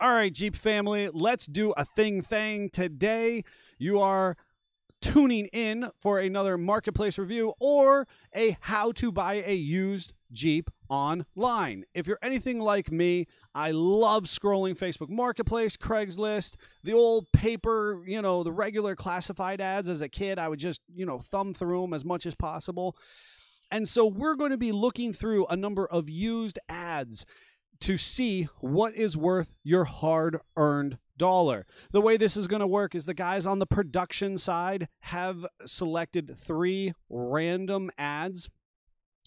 All right, Jeep family, let's do a thing thing today. You are tuning in for another marketplace review or a how to buy a used Jeep online. If you're anything like me, I love scrolling Facebook Marketplace, Craigslist, the old paper, you know, the regular classified ads as a kid. I would just, you know, thumb through them as much as possible. And so we're going to be looking through a number of used ads to see what is worth your hard earned dollar. The way this is going to work is the guys on the production side have selected three random ads.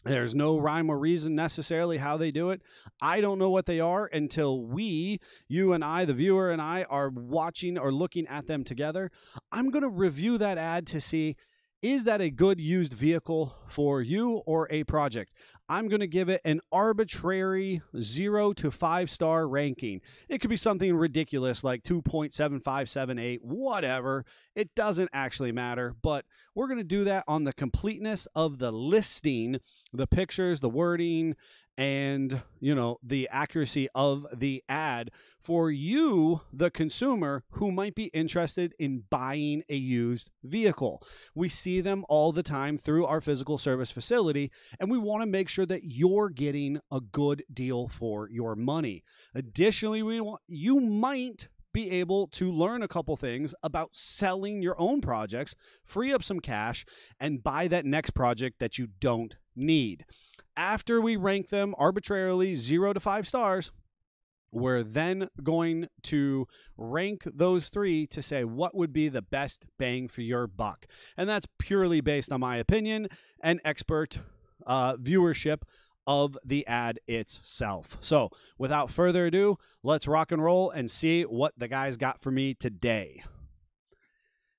There's no rhyme or reason necessarily how they do it. I don't know what they are until we, you and I, the viewer and I, are watching or looking at them together. I'm going to review that ad to see is that a good used vehicle for you or a project? I'm going to give it an arbitrary zero to five star ranking. It could be something ridiculous like 2.7578, whatever. It doesn't actually matter, but we're going to do that on the completeness of the listing, the pictures, the wording, and you know the accuracy of the ad for you the consumer who might be interested in buying a used vehicle. We see them all the time through our physical service facility and we want to make sure that you're getting a good deal for your money. Additionally we want you might be able to learn a couple things about selling your own projects, free up some cash, and buy that next project that you don't need after we rank them arbitrarily zero to five stars, we're then going to rank those three to say what would be the best bang for your buck. And that's purely based on my opinion and expert uh, viewership of the ad itself. So, without further ado, let's rock and roll and see what the guys got for me today.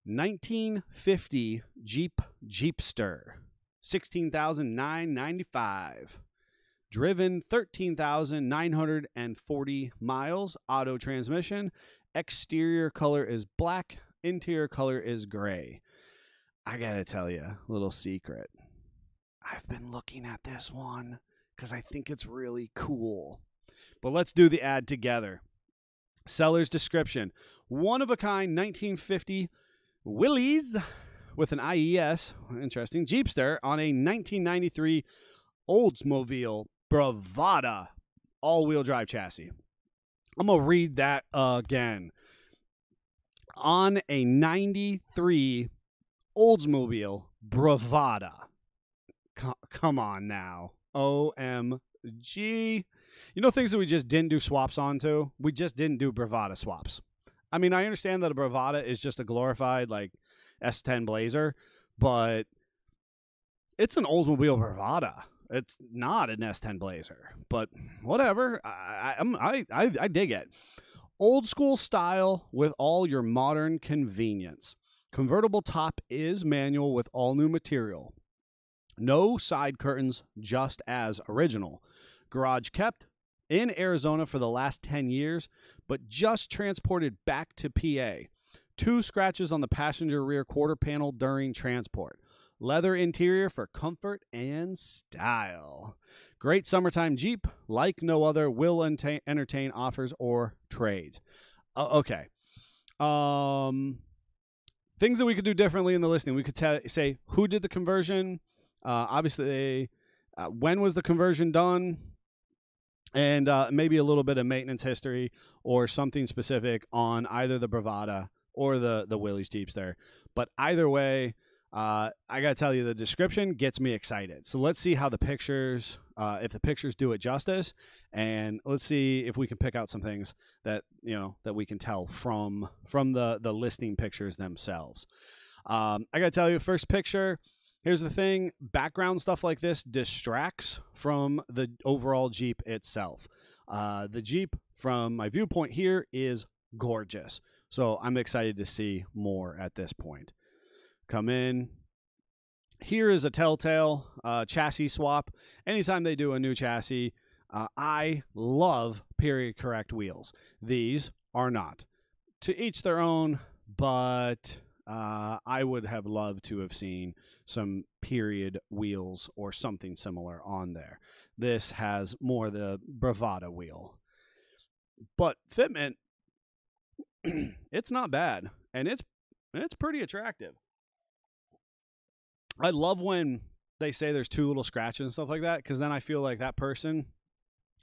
1950 Jeep Jeepster. 16,995. Driven 13,940 miles, auto transmission. Exterior color is black, interior color is gray. I gotta tell you, a little secret. I've been looking at this one because I think it's really cool. But let's do the ad together. Seller's description one of a kind 1950 Willys with an IES, interesting, Jeepster on a 1993 Oldsmobile Bravada all wheel drive chassis. I'm going to read that again. On a 93 Oldsmobile Bravada. C- come on now. OMG. You know things that we just didn't do swaps onto? We just didn't do Bravada swaps. I mean, I understand that a Bravada is just a glorified like S10 Blazer, but it's an Oldsmobile Bravada. It's not an S10 Blazer, but whatever. I, I, I, I dig it. Old school style with all your modern convenience. Convertible top is manual with all new material. No side curtains, just as original. Garage kept in Arizona for the last 10 years, but just transported back to PA. Two scratches on the passenger rear quarter panel during transport. Leather interior for comfort and style. Great summertime Jeep, like no other, will entertain offers or trades. Uh, okay. Um, things that we could do differently in the listing. We could say who did the conversion. Uh, obviously, uh, when was the conversion done? And uh, maybe a little bit of maintenance history or something specific on either the Bravada or the the Willys Jeepster. But either way, uh, I gotta tell you, the description gets me excited. So let's see how the pictures, uh, if the pictures do it justice, and let's see if we can pick out some things that you know that we can tell from from the the listing pictures themselves. Um, I gotta tell you, first picture. Here's the thing: background stuff like this distracts from the overall Jeep itself. Uh, the Jeep, from my viewpoint here, is gorgeous. So I'm excited to see more at this point. Come in. Here is a telltale uh, chassis swap. Anytime they do a new chassis, uh, I love period correct wheels. These are not. To each their own, but uh, I would have loved to have seen some period wheels or something similar on there. This has more the Bravada wheel but fitment, it's not bad, and it's it's pretty attractive. I love when they say there's two little scratches and stuff like that because then I feel like that person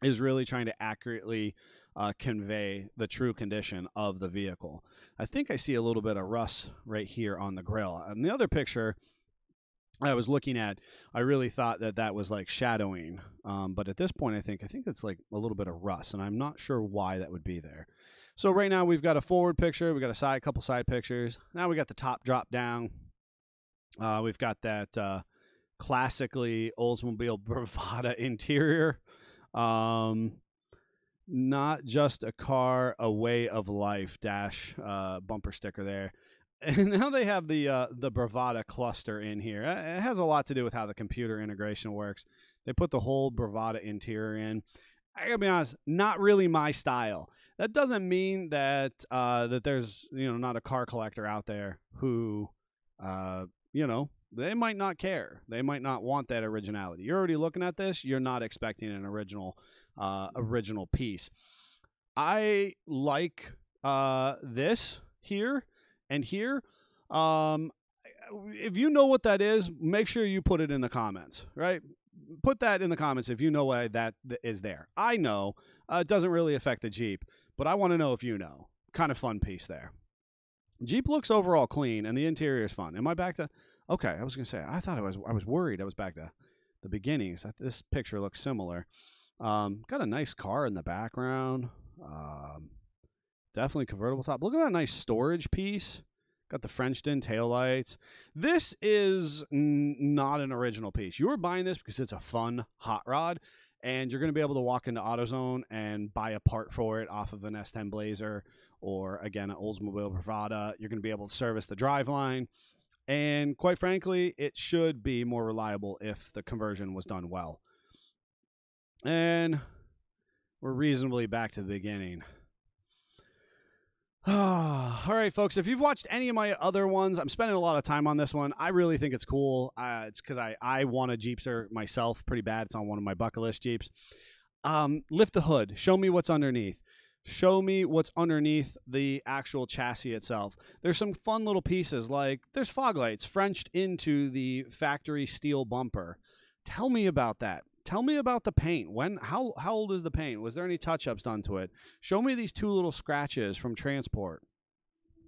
is really trying to accurately uh, convey the true condition of the vehicle. I think I see a little bit of rust right here on the grill. And the other picture I was looking at, I really thought that that was like shadowing. Um, but at this point, I think I think it's like a little bit of rust, and I'm not sure why that would be there. So right now we've got a forward picture, we've got a side, couple side pictures. Now we got the top drop down. Uh, we've got that uh, classically Oldsmobile Bravada interior. Um, not just a car, a way of life dash uh, bumper sticker there. And now they have the uh, the Bravada cluster in here. Uh, it has a lot to do with how the computer integration works. They put the whole Bravada interior in. I gotta be honest, not really my style. That doesn't mean that uh, that there's you know not a car collector out there who uh, you know they might not care. They might not want that originality. You're already looking at this. You're not expecting an original uh, original piece. I like uh, this here and here. Um, if you know what that is, make sure you put it in the comments, right? Put that in the comments if you know why that is there. I know uh, it doesn't really affect the Jeep, but I want to know if you know. Kind of fun piece there. Jeep looks overall clean, and the interior is fun. Am I back to? Okay, I was gonna say I thought I was. I was worried. I was back to the beginnings. This picture looks similar. Um, got a nice car in the background. Um, definitely convertible top. Look at that nice storage piece. Got the Frenched-in taillights. This is n- not an original piece. You are buying this because it's a fun hot rod, and you're going to be able to walk into AutoZone and buy a part for it off of an S10 Blazer or, again, an Oldsmobile Bravada. You're going to be able to service the driveline. And quite frankly, it should be more reliable if the conversion was done well. And we're reasonably back to the beginning. All right, folks. If you've watched any of my other ones, I'm spending a lot of time on this one. I really think it's cool. Uh, it's because I I want a Jeepster myself pretty bad. It's on one of my bucket list Jeeps. Um, lift the hood. Show me what's underneath. Show me what's underneath the actual chassis itself. There's some fun little pieces like there's fog lights Frenched into the factory steel bumper. Tell me about that tell me about the paint. When how how old is the paint? Was there any touch ups done to it? Show me these two little scratches from transport.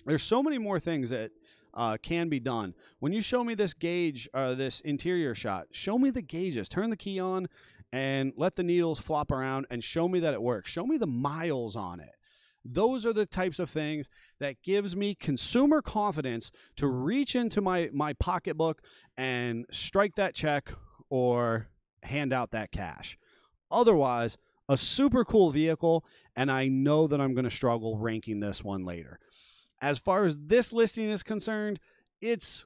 There's so many more things that uh, can be done. When you show me this gauge, uh, this interior shot, show me the gauges. Turn the key on and let the needles flop around and show me that it works. Show me the miles on it. Those are the types of things that gives me consumer confidence to reach into my my pocketbook and strike that check or hand out that cash. Otherwise, a super cool vehicle, and I know that I'm going to struggle ranking this one later. As far as this listing is concerned, it's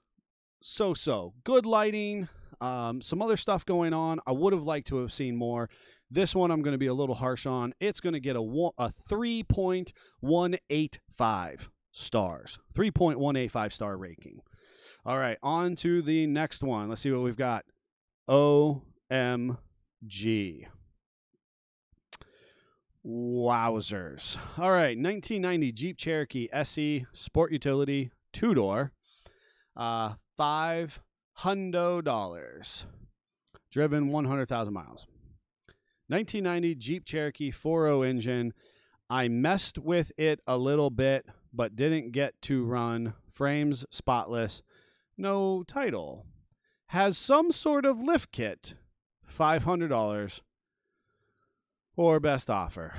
so so. Good lighting, um, some other stuff going on. I would have liked to have seen more. This one I'm going to be a little harsh on. It's going to get a, a 3.185 stars. 3.185 star ranking. All right, on to the next one. Let's see what we've got. Oh MG. Wowzers. All right, 1990 Jeep Cherokee SE Sport Utility two door, uh, five hundo dollars, driven 100,000 miles. 1990 Jeep Cherokee 4.0 engine. I messed with it a little bit, but didn't get to run. Frames spotless, no title. Has some sort of lift kit $500 or best offer.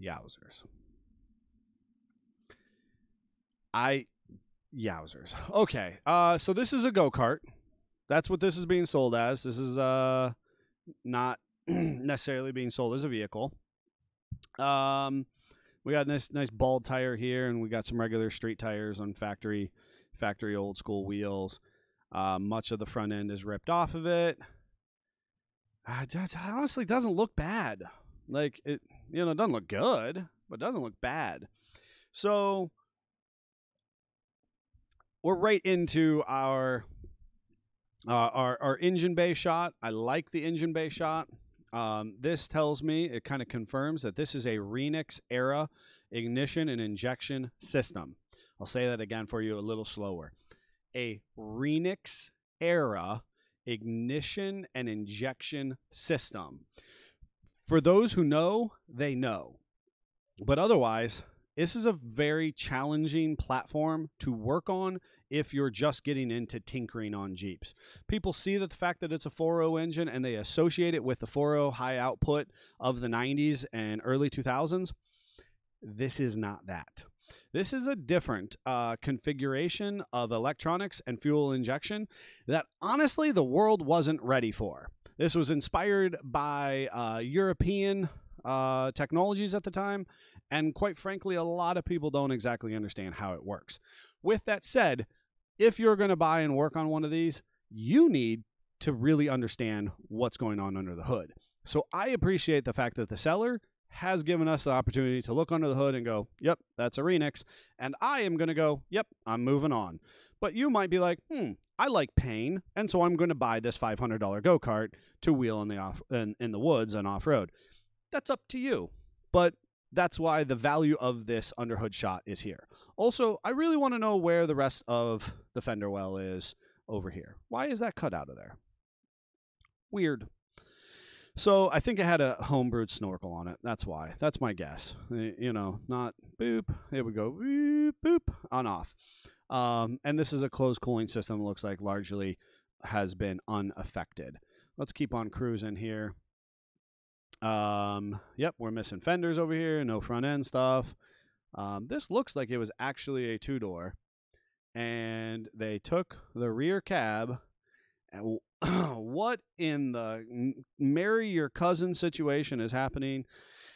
Yowzers. I yowzers. Okay. Uh so this is a go-kart. That's what this is being sold as. This is uh not necessarily being sold as a vehicle. Um we got nice nice bald tire here and we got some regular street tires on factory factory old school wheels. Uh, much of the front end is ripped off of it. Uh, it honestly doesn't look bad. Like it, you know, it doesn't look good, but it doesn't look bad. So we're right into our uh, our our engine bay shot. I like the engine bay shot. Um, this tells me, it kind of confirms that this is a Renix era ignition and injection system. I'll say that again for you a little slower. A Renix era ignition and injection system. For those who know, they know. But otherwise, this is a very challenging platform to work on if you're just getting into tinkering on Jeeps. People see that the fact that it's a 4.0 engine and they associate it with the 4.0 high output of the 90s and early 2000s. This is not that. This is a different uh, configuration of electronics and fuel injection that honestly the world wasn't ready for. This was inspired by uh, European uh, technologies at the time, and quite frankly, a lot of people don't exactly understand how it works. With that said, if you're going to buy and work on one of these, you need to really understand what's going on under the hood. So I appreciate the fact that the seller has given us the opportunity to look under the hood and go, yep, that's a Renix. And I am going to go, yep, I'm moving on. But you might be like, hmm, I like pain, and so I'm going to buy this $500 go kart to wheel in the off in, in the woods and off road. That's up to you, but that's why the value of this underhood shot is here. Also, I really want to know where the rest of the fender well is over here. Why is that cut out of there? Weird. So I think it had a homebrewed snorkel on it. That's why. That's my guess. You know, not boop. It would go boop, boop on off. Um, and this is a closed cooling system. Looks like largely has been unaffected. Let's keep on cruising here. Um, yep, we're missing fenders over here. No front end stuff. Um, this looks like it was actually a two door, and they took the rear cab. What in the marry your cousin situation is happening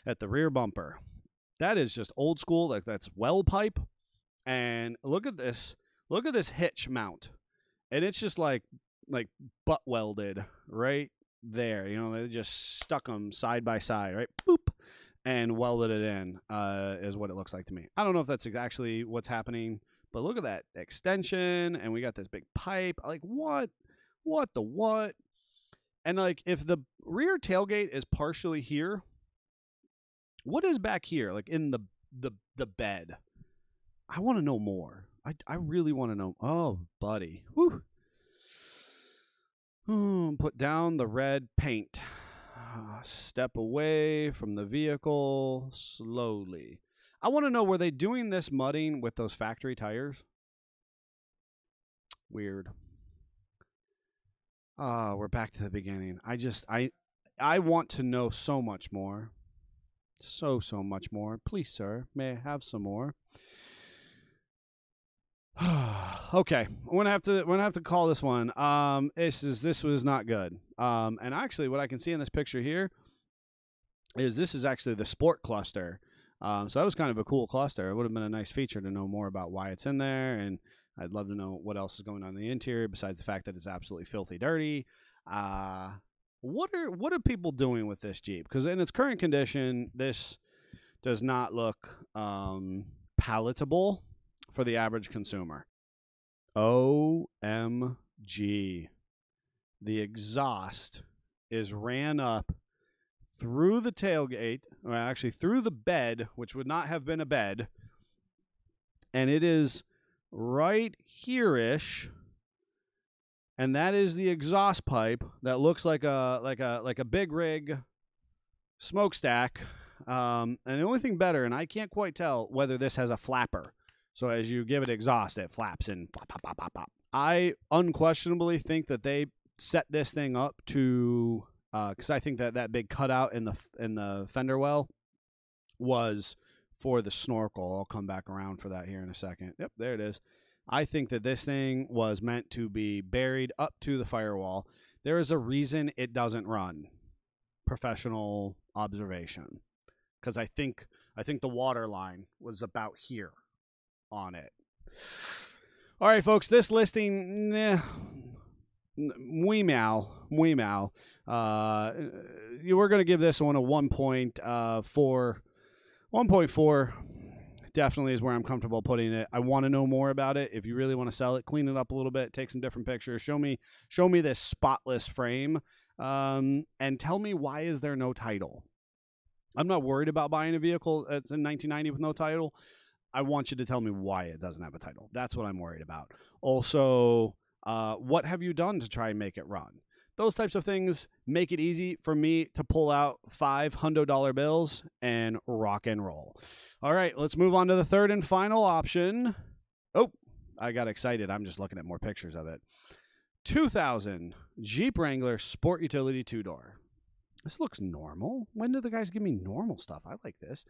at the rear bumper? That is just old school. Like that's well pipe. And look at this. Look at this hitch mount. And it's just like like butt welded right there. You know, they just stuck them side by side, right? Boop, and welded it in. Uh, is what it looks like to me. I don't know if that's actually what's happening, but look at that extension, and we got this big pipe. Like what? What the what? And like, if the rear tailgate is partially here, what is back here? Like in the the the bed. I want to know more. I I really want to know. Oh, buddy. Whew. Hmm, put down the red paint. Step away from the vehicle slowly. I want to know were they doing this mudding with those factory tires? Weird. Ah, we're back to the beginning. I just I I want to know so much more. So so much more. Please, sir, may I have some more? okay, I'm gonna have to I'm gonna have to call this one. Um, this is this was not good. Um, and actually, what I can see in this picture here is this is actually the sport cluster. Um, so that was kind of a cool cluster. It would have been a nice feature to know more about why it's in there, and I'd love to know what else is going on in the interior besides the fact that it's absolutely filthy dirty. Uh, what are what are people doing with this Jeep? Because in its current condition, this does not look um, palatable for the average consumer. OMG. The exhaust is ran up through the tailgate, or actually through the bed, which would not have been a bed, and it is right here ish. And that is the exhaust pipe that looks like a like a like a big rig smokestack. Um, and the only thing better, and I can't quite tell whether this has a flapper. So as you give it exhaust, it flaps and pop, pop, pop, pop, pop. I unquestionably think that they set this thing up to because uh, I think that that big cutout in the in the fender well was for the snorkel. I'll come back around for that here in a second. Yep, there it is. I think that this thing was meant to be buried up to the firewall. There is a reason it doesn't run. Professional observation, because I think I think the water line was about here on it. All right, folks, this listing, eh, we meow, we meow. Uh, we're going to give this one a 1.4. Uh, 1.4 definitely is where I'm comfortable putting it. I want to know more about it. If you really want to sell it, clean it up a little bit, take some different pictures, show me show me this spotless frame Um, and tell me why is there no title? I'm not worried about buying a vehicle that's in 1990 with no title. I want you to tell me why it doesn't have a title. That's what I'm worried about. Also, uh, what have you done to try and make it run? Those types of things make it easy for me to pull out five hundred dollar bills and rock and roll. All right, let's move on to the third and final option. Oh, I got excited. I'm just looking at more pictures of it. 2000 Jeep Wrangler Sport Utility two door. This looks normal. When do the guys give me normal stuff? I like this.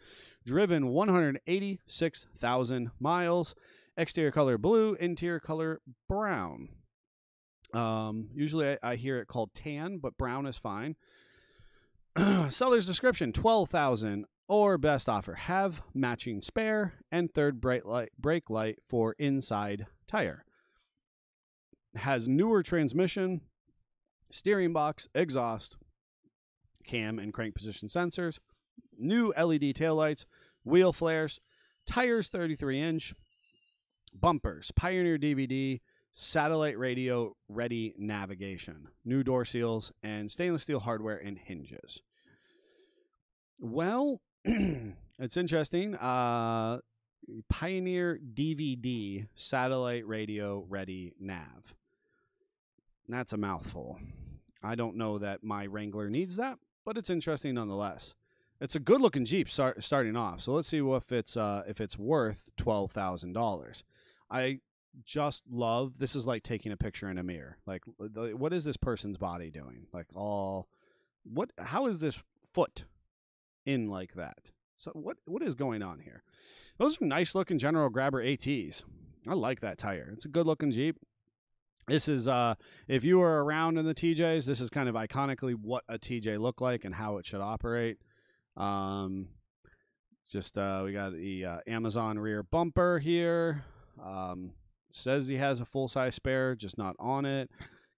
Driven 186,000 miles. Exterior color blue, interior color brown. Um, usually I, I hear it called tan, but brown is fine. Seller's description 12,000 or best offer. Have matching spare and third bright light brake light for inside tire. Has newer transmission, steering box, exhaust, cam and crank position sensors, new LED taillights, wheel flares, tires 33 inch, bumpers, Pioneer DVD, satellite radio ready navigation, new door seals, and stainless steel hardware and hinges. Well, it's interesting. Uh, Pioneer DVD satellite radio ready nav. That's a mouthful. I don't know that my Wrangler needs that, but it's interesting nonetheless. It's a good looking Jeep start, starting off. So let's see if it's uh, if it's worth twelve thousand dollars. I just love this is like taking a picture in a mirror. Like what is this person's body doing? Like all what how is this foot in like that? So what what is going on here? Those are nice looking General Grabber ATs. I like that tire. It's a good looking Jeep. This is uh if you were around in the TJs, this is kind of iconically what a TJ looked like and how it should operate. Um just uh we got the uh, Amazon rear bumper here. Um says he has a full size spare, just not on it.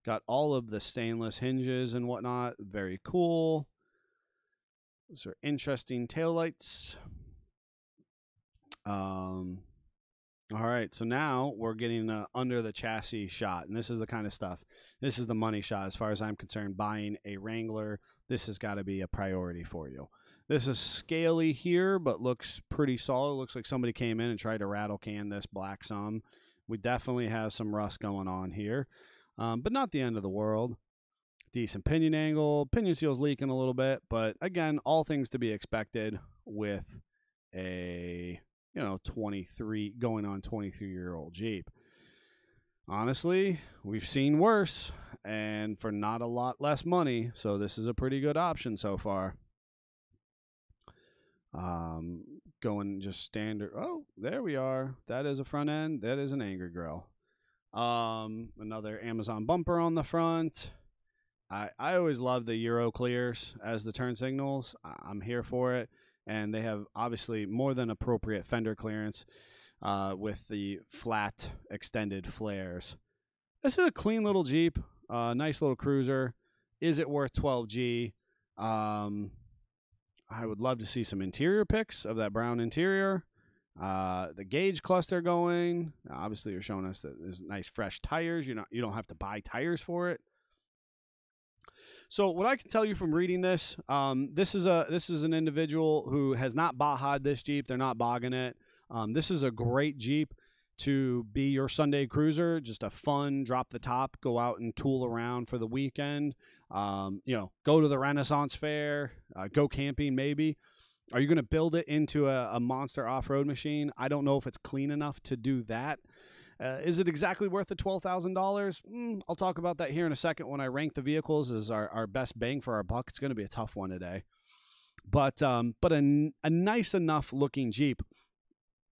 Got all of the stainless hinges and whatnot. Very cool. Those are interesting taillights. Um, all right, so now we're getting uh, under the chassis shot, and this is the kind of stuff. This is the money shot, as far as I'm concerned. Buying a Wrangler, this has got to be a priority for you. This is scaly here, but looks pretty solid. Looks like somebody came in and tried to rattle can this black some. We definitely have some rust going on here, um, but not the end of the world. Decent pinion angle. Pinion seal's leaking a little bit, but again, all things to be expected with a you know, 23 going on 23 year old Jeep. Honestly, we've seen worse and for not a lot less money, so this is a pretty good option so far. Um, going just standard. Oh, there we are. That is a front end. That is an Angry Grill. Um, another Amazon bumper on the front. I I always love the Euro clears as the turn signals. I'm here for it and they have obviously more than appropriate fender clearance uh, with the flat extended flares. This is a clean little Jeep, uh, nice little cruiser. Is it worth 12G? Um, I would love to see some interior pics of that brown interior. Uh, the gauge cluster going. Obviously, you're showing us that there's nice fresh tires. You know, you don't have to buy tires for it. So what I can tell you from reading this, um, this is a this is an individual who has not Baja'd this Jeep. They're not bogging it. Um, this is a great Jeep to be your Sunday cruiser. Just a fun drop the top, go out and tool around for the weekend. Um, you know, go to the Renaissance Fair, uh, go camping maybe. Are you going to build it into a, a monster off road machine? I don't know if it's clean enough to do that. Uh, is it exactly worth the twelve thousand mm, dollars? I'll talk about that here in a second when I rank the vehicles as our, our best bang for our buck. It's going to be a tough one today, but um, but a, a nice enough looking Jeep.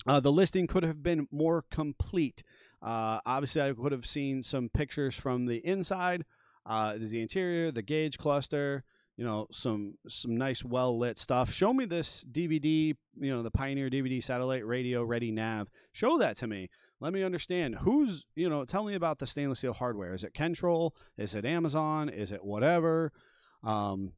Uh, the listing could have been more complete. Uh, obviously, I could have seen some pictures from the inside. Uh, the interior, the gauge cluster, you know, some some nice well lit stuff. Show me this DVD, you know, the Pioneer DVD satellite radio ready nav. Show that to me let me understand who's you know tell me about the stainless steel hardware is it kentrol is it amazon is it whatever um,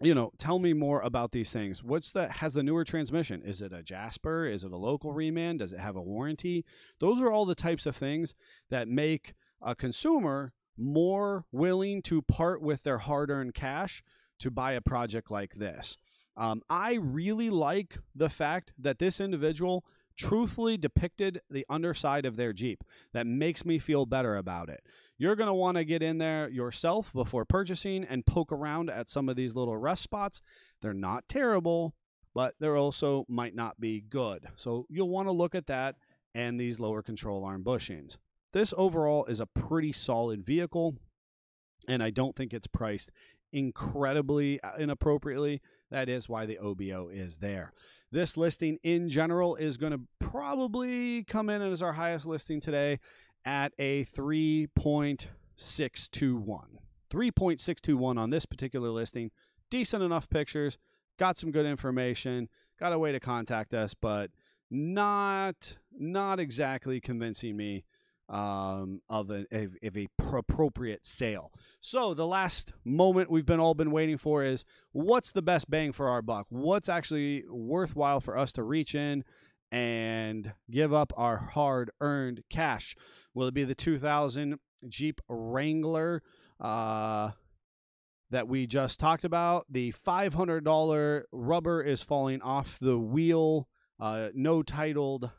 you know tell me more about these things what's the has the newer transmission is it a jasper is it a local reman does it have a warranty those are all the types of things that make a consumer more willing to part with their hard earned cash to buy a project like this. Um, I really like the fact that this individual truthfully depicted the underside of their Jeep. That makes me feel better about it. You're going to want to get in there yourself before purchasing and poke around at some of these little rust spots. They're not terrible, but they're also might not be good. So you'll want to look at that and these lower control arm bushings. This overall is a pretty solid vehicle, and I don't think it's priced incredibly uh, inappropriately. That is why the OBO is there. This listing in general is going to probably come in as our highest listing today at a 3.621. 3.621 on this particular listing. Decent enough pictures, got some good information, got a way to contact us, but not not exactly convincing me um, of, a, of a appropriate sale. So the last moment we've been all been waiting for is what's the best bang for our buck? What's actually worthwhile for us to reach in and give up our hard-earned cash? Will it be the 2000 Jeep Wrangler? Uh, that we just talked about. The $500 rubber is falling off the wheel. Uh, no titled,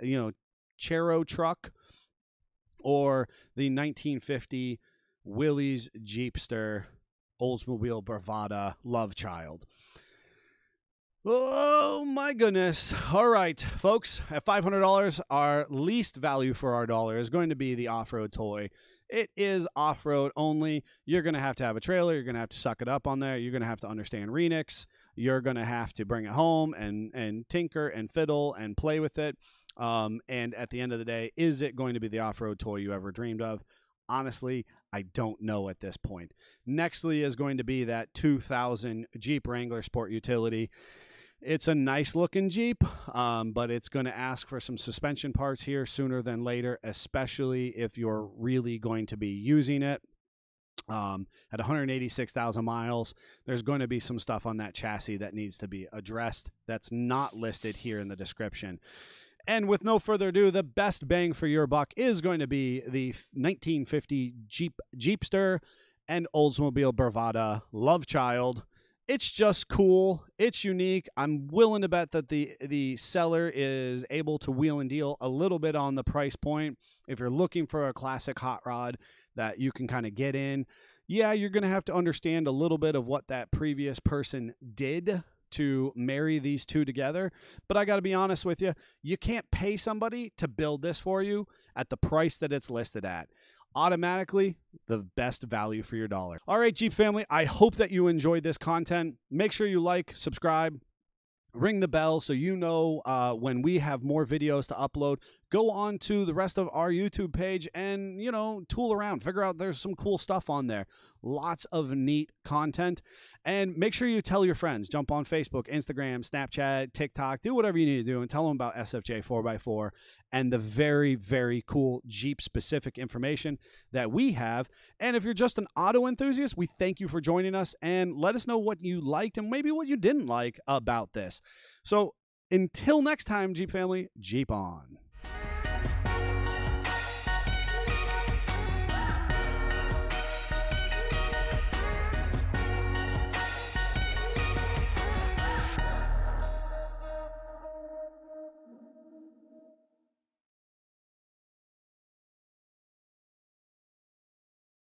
you know, Chero truck or the 1950 Willys Jeepster Oldsmobile Bravada Love Child. Oh my goodness. All right, folks, at $500, our least value for our dollar is going to be the off road toy. It is off road only. You're going to have to have a trailer. You're going to have to suck it up on there. You're going to have to understand Renix. You're going to have to bring it home and, and tinker and fiddle and play with it. Um, and at the end of the day, is it going to be the off road toy you ever dreamed of? Honestly, I don't know at this point. Nextly is going to be that 2000 Jeep Wrangler Sport Utility. It's a nice looking Jeep, um, but it's going to ask for some suspension parts here sooner than later, especially if you're really going to be using it. Um, at 186,000 miles, there's going to be some stuff on that chassis that needs to be addressed that's not listed here in the description. And with no further ado, the best bang for your buck is going to be the 1950 Jeep Jeepster and Oldsmobile Bravada Love Child. It's just cool. It's unique. I'm willing to bet that the the seller is able to wheel and deal a little bit on the price point. If you're looking for a classic hot rod that you can kind of get in, yeah, you're going to have to understand a little bit of what that previous person did to marry these two together. But I got to be honest with you, you can't pay somebody to build this for you at the price that it's listed at. Automatically, the best value for your dollar. All right, Jeep family, I hope that you enjoyed this content. Make sure you like, subscribe, ring the bell so you know uh, when we have more videos to upload go on to the rest of our youtube page and you know tool around figure out there's some cool stuff on there. Lots of neat content. And make sure you tell your friends. Jump on facebook instagram snapchat tiktok do whatever you need to do and tell them about sfj 4x4 and the very very cool jeep specific information that we have. And if you're just an auto enthusiast we thank you for joining us and let us know what you liked and maybe what you didn't like about this. So until next time, Jeep family, Jeep on. Bye.